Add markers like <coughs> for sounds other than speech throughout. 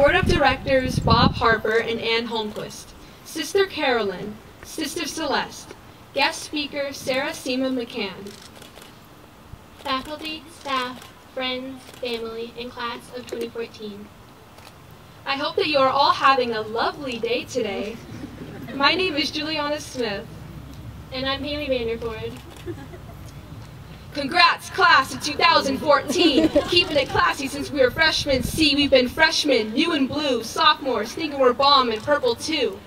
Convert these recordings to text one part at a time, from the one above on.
Board of Directors Bob Harper and Ann Holmquist, Sister Carolyn, Sister Celeste, guest speaker Sarah Seaman McCann. Faculty, staff, friends, family, and class of 2014. I hope that you are all having a lovely day today. My name is Juliana Smith. And I'm Haley Vanderford. Congrats, class of 2014! <laughs> Keeping it classy since we were freshmen. See, we've been freshmen, new and blue, sophomores, thinking we're bomb and purple too.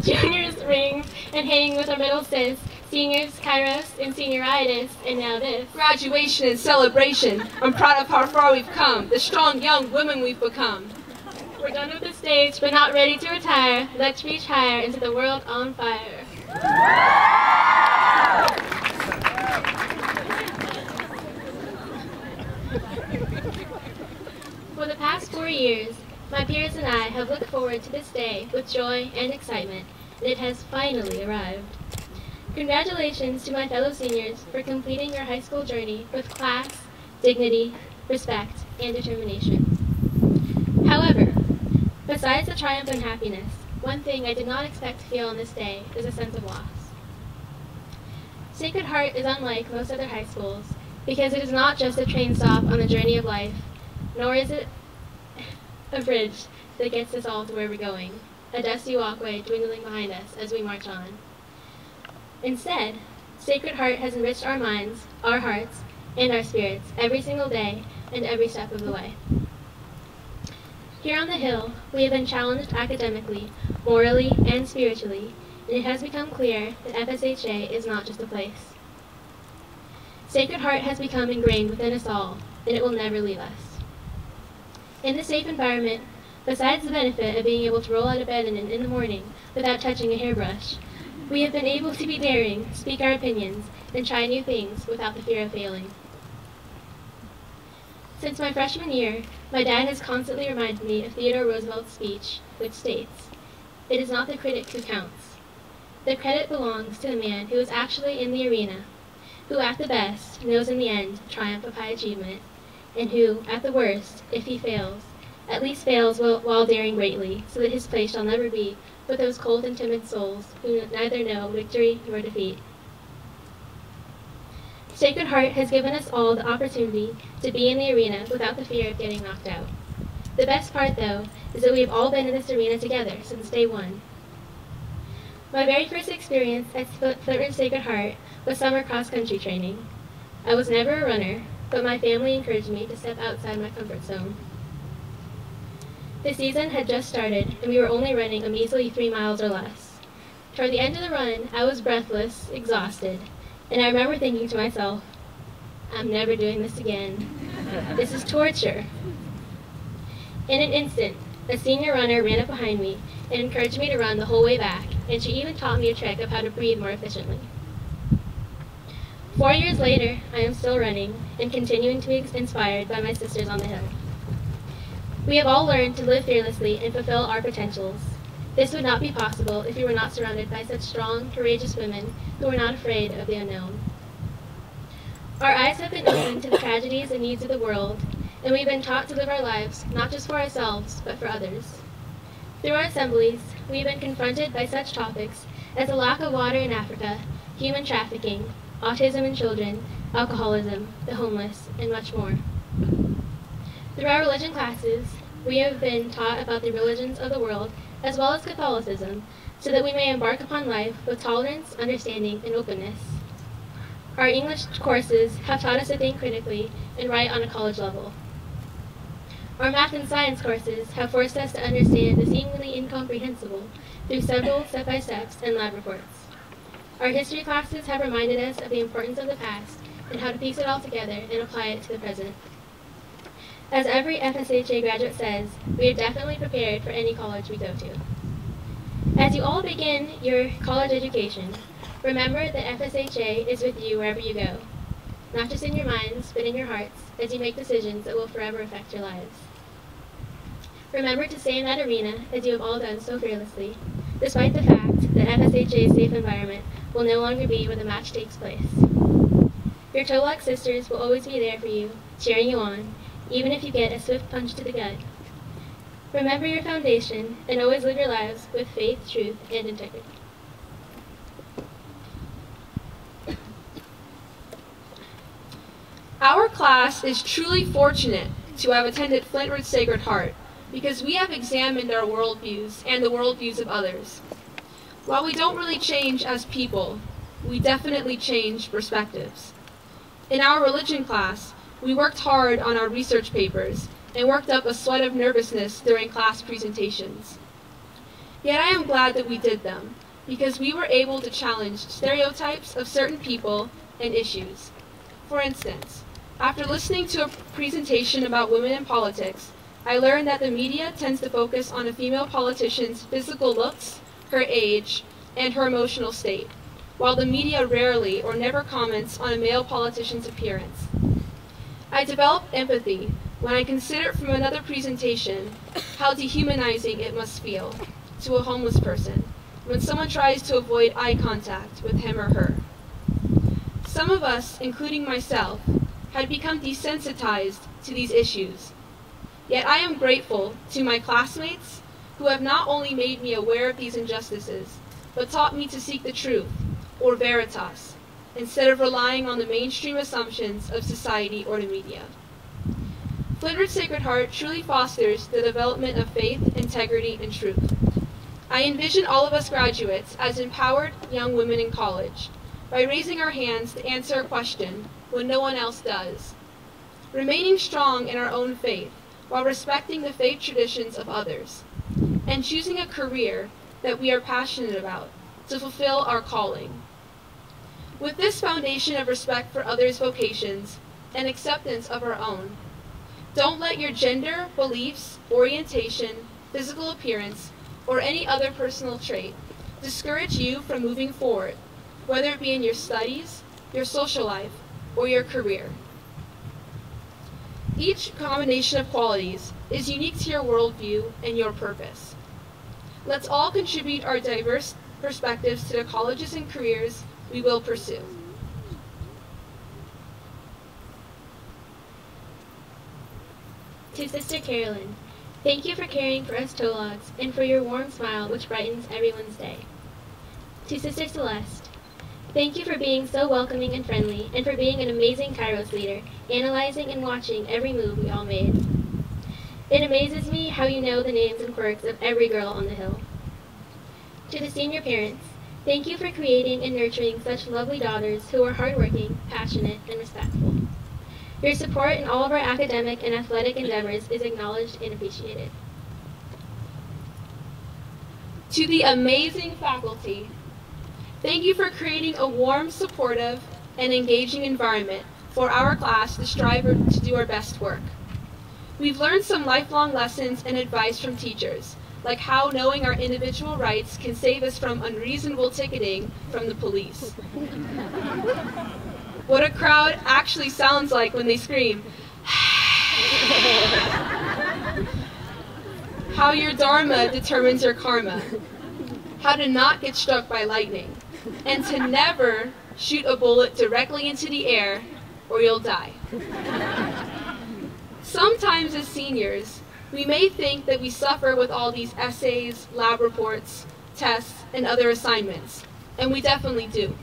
Juniors, rings, and hanging with our middle sis. Seniors, kairos, and senioritis, and now this. Graduation and celebration. I'm proud of how far we've come, the strong young women we've become. We're done with the stage, but not ready to retire. Let's reach higher into the world on fire. For the past four years, my peers and I have looked forward to this day with joy and excitement, and it has finally arrived. Congratulations to my fellow seniors for completing your high school journey with class, dignity, respect, and determination. However, besides the triumph and happiness, one thing I did not expect to feel on this day is a sense of loss. Sacred Heart is unlike most other high schools because it is not just a train stop on the journey of life, nor is it a bridge that gets us all to where we're going, a dusty walkway dwindling behind us as we march on. Instead, Sacred Heart has enriched our minds, our hearts, and our spirits every single day and every step of the way. Here on the Hill, we have been challenged academically, morally, and spiritually, and it has become clear that FSHA is not just a place. Sacred Heart has become ingrained within us all, and it will never leave us. In this safe environment, besides the benefit of being able to roll out of bed in, in the morning without touching a hairbrush, we have been able to be daring, speak our opinions, and try new things without the fear of failing. Since my freshman year, my dad has constantly reminded me of Theodore Roosevelt's speech, which states, It is not the critic who counts. The credit belongs to the man who is actually in the arena, who at the best knows in the end the triumph of high achievement, and who, at the worst, if he fails, at least fails while, while daring greatly, so that his place shall never be with those cold and timid souls who neither know victory nor defeat. Sacred Heart has given us all the opportunity to be in the arena without the fear of getting knocked out. The best part, though, is that we have all been in this arena together since day one. My very first experience at Flintridge Sacred Heart was summer cross-country training. I was never a runner, but my family encouraged me to step outside my comfort zone. The season had just started, and we were only running a measly three miles or less. Toward the end of the run, I was breathless, exhausted, and I remember thinking to myself, I'm never doing this again. This is torture. In an instant, a senior runner ran up behind me and encouraged me to run the whole way back, and she even taught me a trick of how to breathe more efficiently. Four years later, I am still running and continuing to be inspired by my sisters on the hill. We have all learned to live fearlessly and fulfill our potentials. This would not be possible if we were not surrounded by such strong, courageous women who are not afraid of the unknown. Our eyes have been opened to the tragedies and needs of the world, and we've been taught to live our lives not just for ourselves, but for others. Through our assemblies, we've been confronted by such topics as the lack of water in Africa, human trafficking, autism in children, alcoholism, the homeless, and much more. Through our religion classes, we have been taught about the religions of the world as well as Catholicism, so that we may embark upon life with tolerance, understanding, and openness. Our English courses have taught us to think critically and write on a college level. Our math and science courses have forced us to understand the seemingly incomprehensible through several step-by-steps and lab reports. Our history classes have reminded us of the importance of the past and how to piece it all together and apply it to the present. As every FSHA graduate says, we are definitely prepared for any college we go to. As you all begin your college education, remember that FSHA is with you wherever you go, not just in your minds, but in your hearts, as you make decisions that will forever affect your lives. Remember to stay in that arena, as you have all done so fearlessly, despite the fact that FSHA's safe environment will no longer be where the match takes place. Your Tolog sisters will always be there for you, cheering you on, even if you get a swift punch to the gut. Remember your foundation and always live your lives with faith, truth, and integrity. Our class is truly fortunate to have attended Flintridge Sacred Heart because we have examined our worldviews and the worldviews of others. While we don't really change as people, we definitely change perspectives. In our religion class, we worked hard on our research papers and worked up a sweat of nervousness during class presentations. Yet I am glad that we did them, because we were able to challenge stereotypes of certain people and issues. For instance, after listening to a presentation about women in politics, I learned that the media tends to focus on a female politician's physical looks, her age, and her emotional state, while the media rarely or never comments on a male politician's appearance. I developed empathy when I considered from another presentation how dehumanizing it must feel to a homeless person when someone tries to avoid eye contact with him or her. Some of us, including myself, had become desensitized to these issues. Yet I am grateful to my classmates who have not only made me aware of these injustices, but taught me to seek the truth, or veritas, instead of relying on the mainstream assumptions of society or the media. Flintridge Sacred Heart truly fosters the development of faith, integrity, and truth. I envision all of us graduates as empowered young women in college by raising our hands to answer a question when no one else does, remaining strong in our own faith while respecting the faith traditions of others, and choosing a career that we are passionate about to fulfill our calling. With this foundation of respect for others' vocations and acceptance of our own, don't let your gender, beliefs, orientation, physical appearance, or any other personal trait discourage you from moving forward, whether it be in your studies, your social life, or your career. Each combination of qualities is unique to your worldview and your purpose. Let's all contribute our diverse perspectives to the colleges and careers we will pursue. To Sister Carolyn, thank you for caring for us Tologs and for your warm smile which brightens everyone's day. To Sister Celeste, thank you for being so welcoming and friendly and for being an amazing Kairos leader, analyzing and watching every move we all made. It amazes me how you know the names and quirks of every girl on the hill. To the senior parents, thank you for creating and nurturing such lovely daughters who are hardworking, passionate, and respectful. Your support in all of our academic and athletic endeavors is acknowledged and appreciated. To the amazing faculty, thank you for creating a warm, supportive, and engaging environment for our class to strive to do our best work. We've learned some lifelong lessons and advice from teachers, like how knowing our individual rights can save us from unreasonable ticketing from the police. <laughs> what a crowd actually sounds like when they scream. <sighs> how your dharma determines your karma. How to not get struck by lightning. And to never shoot a bullet directly into the air or you'll die. Sometimes as seniors, we may think that we suffer with all these essays, lab reports, tests, and other assignments, and we definitely do.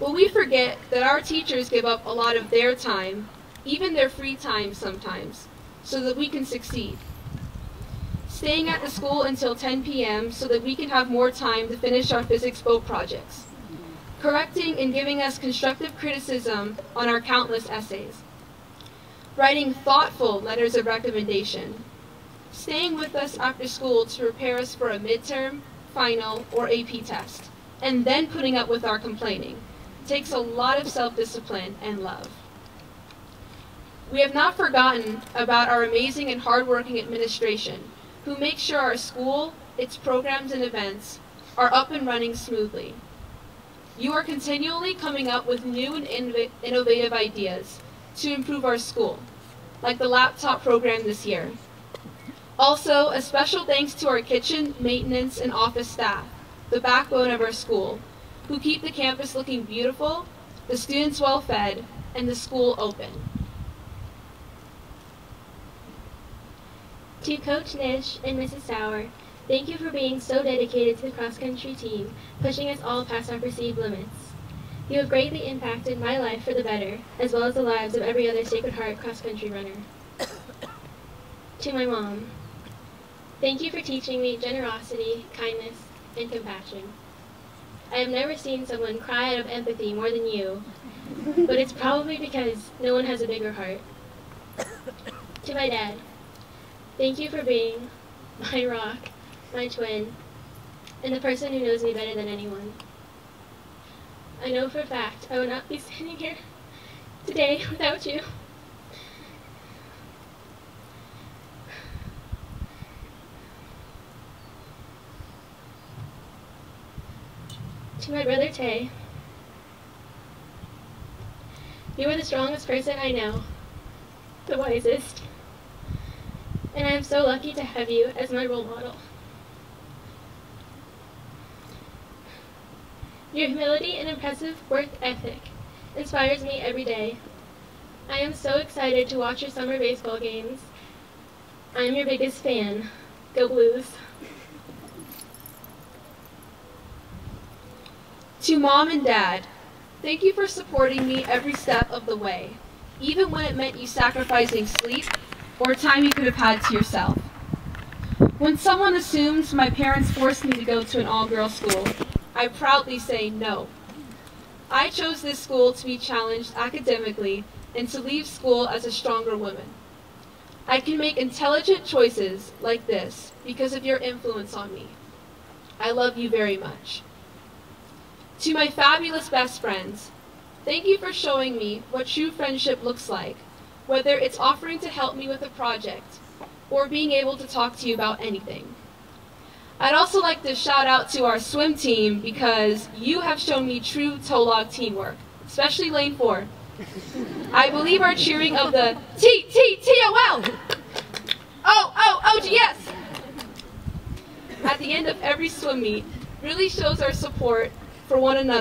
But we forget that our teachers give up a lot of their time, even their free time sometimes, so that we can succeed. Staying at the school until 10 p.m. so that we can have more time to finish our physics boat projects. Correcting and giving us constructive criticism on our countless essays. Writing thoughtful letters of recommendation. Staying with us after school to prepare us for a midterm, final, or AP test and then putting up with our complaining. It takes a lot of self-discipline and love. We have not forgotten about our amazing and hardworking administration, who make sure our school, its programs and events, are up and running smoothly. You are continually coming up with new and innovative ideas to improve our school, like the laptop program this year. Also, a special thanks to our kitchen, maintenance, and office staff, the backbone of our school, who keep the campus looking beautiful, the students well fed, and the school open. To Coach Nish and Mrs. Sauer, thank you for being so dedicated to the cross-country team, pushing us all past our perceived limits. You have greatly impacted my life for the better, as well as the lives of every other Sacred Heart cross-country runner. <coughs> to my mom, thank you for teaching me generosity, kindness, and compassion. I have never seen someone cry out of empathy more than you, but it's probably because no one has a bigger heart. <coughs> to my dad, thank you for being <laughs> my rock, my twin, and the person who knows me better than anyone. I know for a fact I would not be standing here today without you. To my brother Tay, you are the strongest person I know, the wisest, and I am so lucky to have you as my role model. Your humility and impressive work ethic inspires me every day. I am so excited to watch your summer baseball games. I am your biggest fan. Go Blues. To mom and dad, thank you for supporting me every step of the way, even when it meant you sacrificing sleep or time you could have had to yourself. When someone assumes my parents forced me to go to an all-girls school, I proudly say no. I chose this school to be challenged academically and to leave school as a stronger woman. I can make intelligent choices like this because of your influence on me. I love you very much. To my fabulous best friends, thank you for showing me what true friendship looks like, whether it's offering to help me with a project or being able to talk to you about anything. I'd also like to shout out to our swim team because you have shown me true Tolog teamwork, especially lane four. I believe our cheering of the T T T O L oh, oh, oh, O O O G S at the end of every swim meet really shows our support for one another.